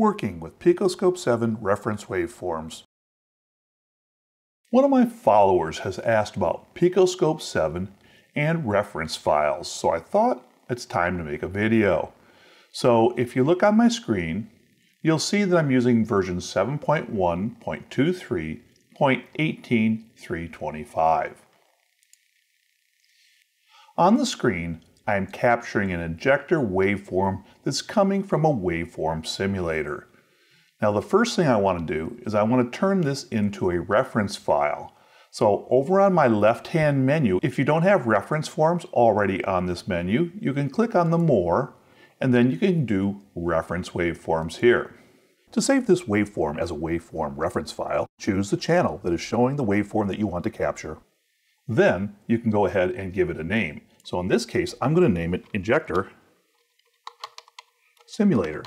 working with Picoscope 7 reference waveforms. One of my followers has asked about Picoscope 7 and reference files, so I thought it's time to make a video. So if you look on my screen, you'll see that I'm using version 7.1.23.18325. On the screen, I am capturing an injector waveform that's coming from a waveform simulator. Now the first thing I want to do is I want to turn this into a reference file. So over on my left-hand menu, if you don't have reference forms already on this menu, you can click on the More, and then you can do Reference Waveforms here. To save this waveform as a waveform reference file, choose the channel that is showing the waveform that you want to capture. Then you can go ahead and give it a name. So in this case, I'm going to name it Injector Simulator.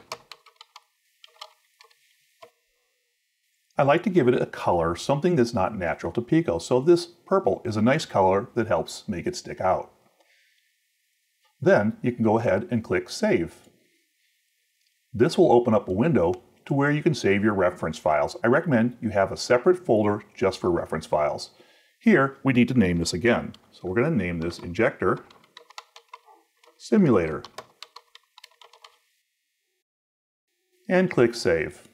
I like to give it a color, something that's not natural to Pico. So this purple is a nice color that helps make it stick out. Then you can go ahead and click Save. This will open up a window to where you can save your reference files. I recommend you have a separate folder just for reference files. Here, we need to name this again. So we're going to name this Injector Simulator. And click Save.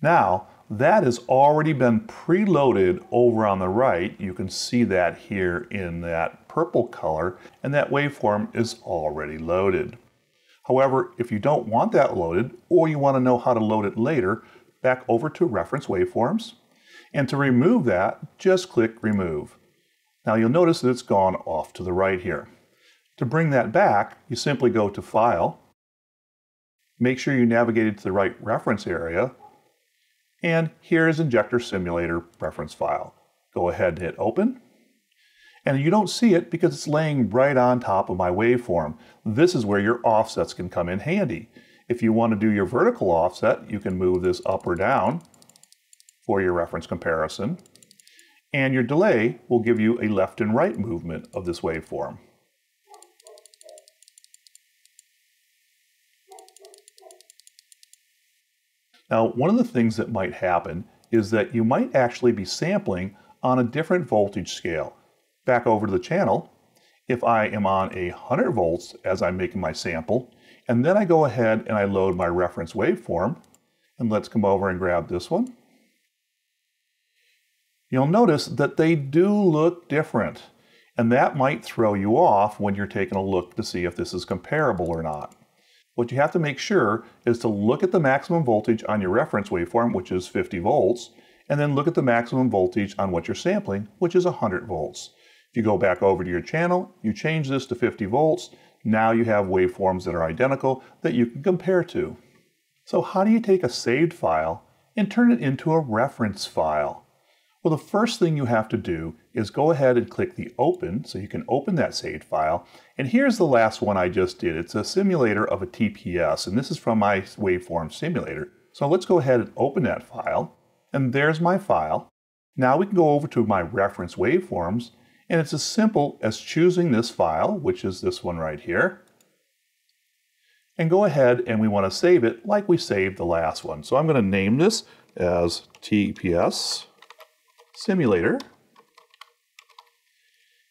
Now, that has already been preloaded over on the right. You can see that here in that purple color, and that waveform is already loaded. However, if you don't want that loaded, or you want to know how to load it later, back over to Reference Waveforms. And to remove that, just click Remove. Now you'll notice that it's gone off to the right here. To bring that back, you simply go to File, make sure you navigated to the right reference area, and here is Injector Simulator reference file. Go ahead and hit open. And you don't see it because it's laying right on top of my waveform. This is where your offsets can come in handy. If you want to do your vertical offset, you can move this up or down for your reference comparison. And your delay will give you a left and right movement of this waveform. Now, one of the things that might happen is that you might actually be sampling on a different voltage scale. Back over to the channel, if I am on a 100 volts as I'm making my sample, and then I go ahead and I load my reference waveform, and let's come over and grab this one. You'll notice that they do look different, and that might throw you off when you're taking a look to see if this is comparable or not. What you have to make sure is to look at the maximum voltage on your reference waveform, which is 50 volts, and then look at the maximum voltage on what you're sampling, which is 100 volts. If you go back over to your channel, you change this to 50 volts, now you have waveforms that are identical that you can compare to. So how do you take a saved file and turn it into a reference file? Well, the first thing you have to do is go ahead and click the open so you can open that saved file. And here's the last one I just did. It's a simulator of a TPS, and this is from my waveform simulator. So let's go ahead and open that file. And there's my file. Now we can go over to my reference waveforms, and it's as simple as choosing this file, which is this one right here, and go ahead and we want to save it like we saved the last one. So I'm going to name this as TPS simulator.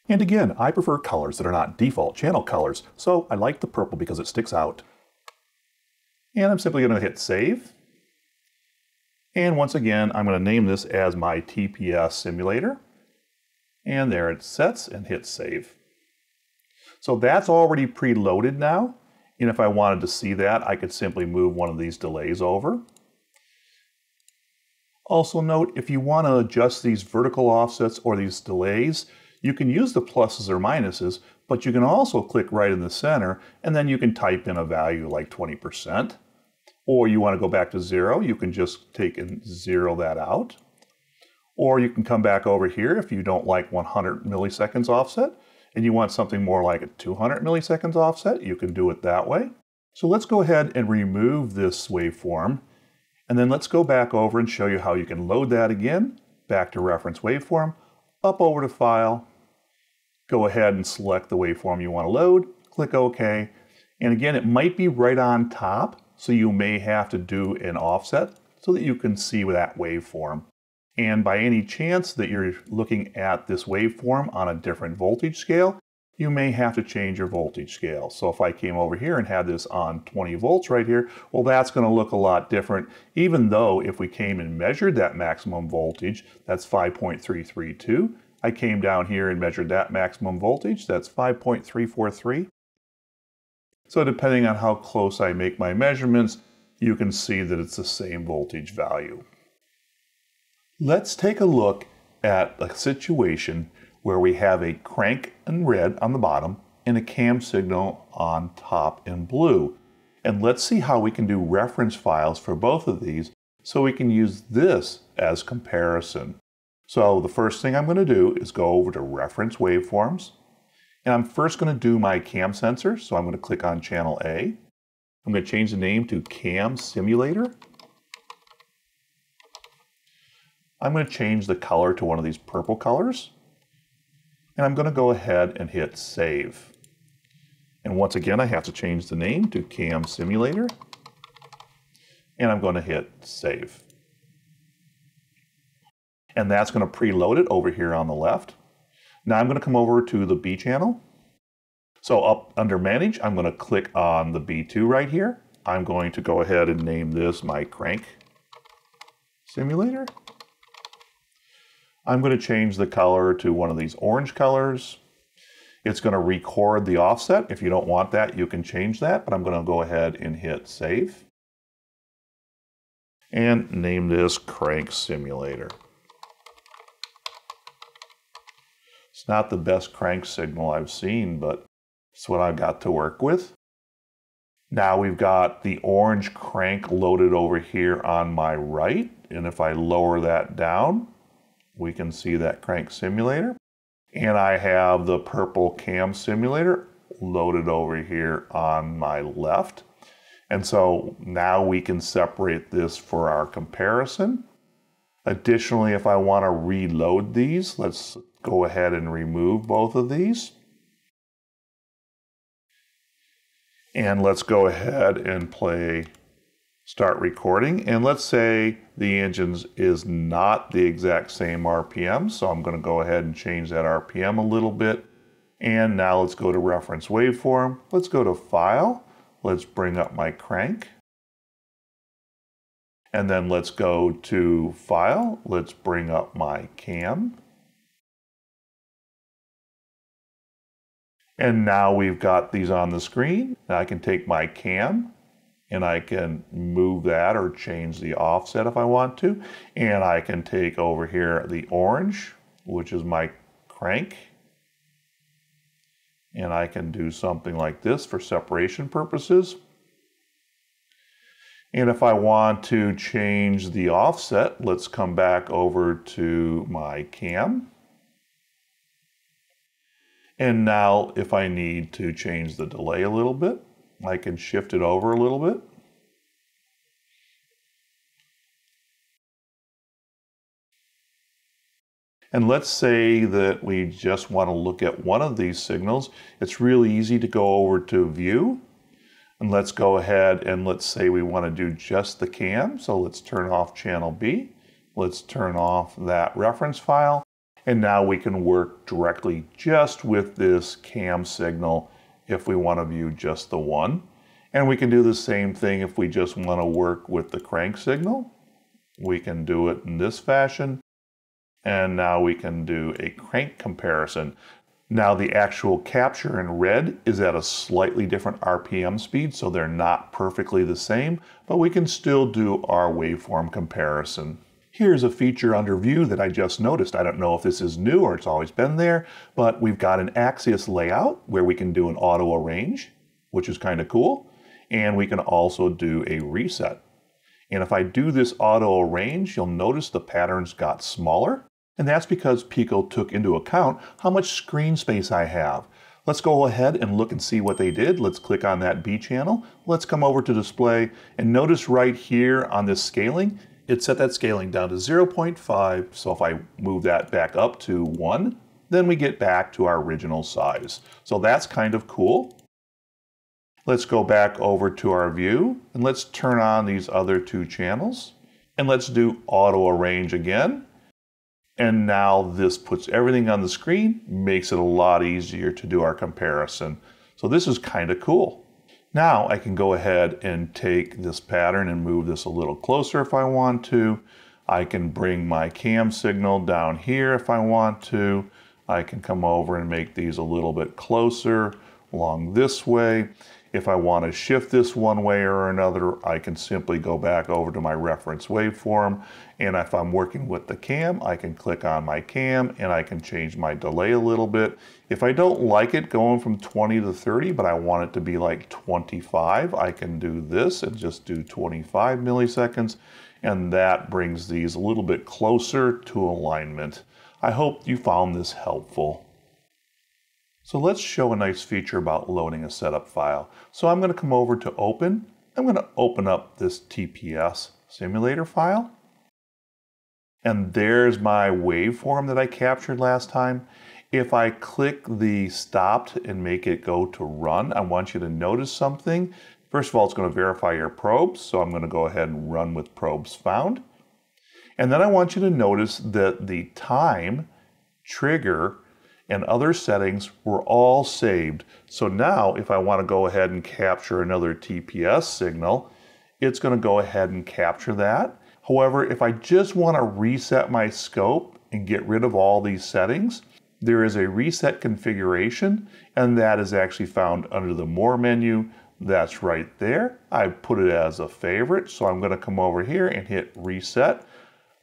And again, I prefer colors that are not default channel colors, so I like the purple because it sticks out. And I'm simply going to hit save. And once again, I'm going to name this as my TPS simulator. And there it sets and hit save. So that's already preloaded now. And if I wanted to see that, I could simply move one of these delays over. Also note, if you want to adjust these vertical offsets or these delays, you can use the pluses or minuses, but you can also click right in the center and then you can type in a value like 20%. Or you want to go back to zero, you can just take and zero that out. Or you can come back over here if you don't like 100 milliseconds offset and you want something more like a 200 milliseconds offset, you can do it that way. So let's go ahead and remove this waveform and then let's go back over and show you how you can load that again, back to reference waveform, up over to file, go ahead and select the waveform you want to load, click OK, and again, it might be right on top, so you may have to do an offset so that you can see that waveform. And by any chance that you're looking at this waveform on a different voltage scale, you may have to change your voltage scale. So if I came over here and had this on 20 volts right here, well that's going to look a lot different, even though if we came and measured that maximum voltage, that's 5.332. I came down here and measured that maximum voltage, that's 5.343. So depending on how close I make my measurements, you can see that it's the same voltage value. Let's take a look at a situation where we have a crank in red on the bottom and a cam signal on top in blue. And let's see how we can do reference files for both of these so we can use this as comparison. So the first thing I'm going to do is go over to reference waveforms. And I'm first going to do my cam sensor. So I'm going to click on channel A. I'm going to change the name to cam simulator. I'm going to change the color to one of these purple colors. And I'm going to go ahead and hit save. And once again, I have to change the name to Cam Simulator. And I'm going to hit save. And that's going to preload it over here on the left. Now I'm going to come over to the B channel. So up under Manage, I'm going to click on the B2 right here. I'm going to go ahead and name this my crank simulator. I'm going to change the color to one of these orange colors. It's going to record the offset. If you don't want that, you can change that, but I'm going to go ahead and hit save. And name this Crank Simulator. It's not the best crank signal I've seen, but it's what I've got to work with. Now we've got the orange crank loaded over here on my right, and if I lower that down, we can see that crank simulator. And I have the purple cam simulator loaded over here on my left. And so now we can separate this for our comparison. Additionally, if I want to reload these, let's go ahead and remove both of these. And let's go ahead and play start recording. And let's say the engines is not the exact same RPM. So I'm going to go ahead and change that RPM a little bit. And now let's go to reference waveform. Let's go to file. Let's bring up my crank. And then let's go to file. Let's bring up my cam. And now we've got these on the screen. Now I can take my cam and I can move that or change the offset if I want to. And I can take over here the orange, which is my crank. And I can do something like this for separation purposes. And if I want to change the offset, let's come back over to my cam. And now if I need to change the delay a little bit, I can shift it over a little bit. And let's say that we just want to look at one of these signals. It's really easy to go over to View. And let's go ahead and let's say we want to do just the cam. So let's turn off channel B. Let's turn off that reference file. And now we can work directly just with this cam signal if we want to view just the one. And we can do the same thing if we just want to work with the crank signal. We can do it in this fashion. And now we can do a crank comparison. Now the actual capture in red is at a slightly different RPM speed, so they're not perfectly the same, but we can still do our waveform comparison. Here's a feature under view that I just noticed. I don't know if this is new or it's always been there, but we've got an axes layout where we can do an auto arrange, which is kind of cool. And we can also do a reset. And if I do this auto arrange, you'll notice the patterns got smaller. And that's because Pico took into account how much screen space I have. Let's go ahead and look and see what they did. Let's click on that B channel. Let's come over to display and notice right here on this scaling, it set that scaling down to 0.5. So if I move that back up to 1, then we get back to our original size. So that's kind of cool. Let's go back over to our view and let's turn on these other two channels and let's do auto arrange again. And now this puts everything on the screen, makes it a lot easier to do our comparison. So this is kind of cool. Now I can go ahead and take this pattern and move this a little closer if I want to. I can bring my cam signal down here if I want to. I can come over and make these a little bit closer along this way. If I want to shift this one way or another, I can simply go back over to my reference waveform. And if I'm working with the cam, I can click on my cam and I can change my delay a little bit. If I don't like it going from 20 to 30, but I want it to be like 25, I can do this and just do 25 milliseconds. And that brings these a little bit closer to alignment. I hope you found this helpful. So let's show a nice feature about loading a setup file. So I'm going to come over to open. I'm going to open up this TPS simulator file. And there's my waveform that I captured last time. If I click the stopped and make it go to run, I want you to notice something. First of all, it's going to verify your probes. So I'm going to go ahead and run with probes found. And then I want you to notice that the time, trigger, and other settings were all saved. So now if I want to go ahead and capture another TPS signal, it's going to go ahead and capture that. However, if I just want to reset my scope and get rid of all these settings, there is a reset configuration, and that is actually found under the More menu. That's right there. I put it as a favorite, so I'm going to come over here and hit Reset.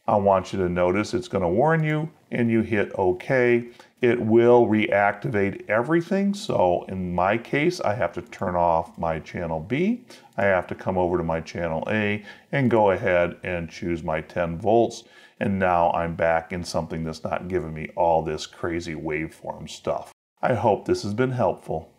I want you to notice it's going to warn you and you hit OK. It will reactivate everything. So in my case, I have to turn off my channel B. I have to come over to my channel A and go ahead and choose my 10 volts. And now I'm back in something that's not giving me all this crazy waveform stuff. I hope this has been helpful.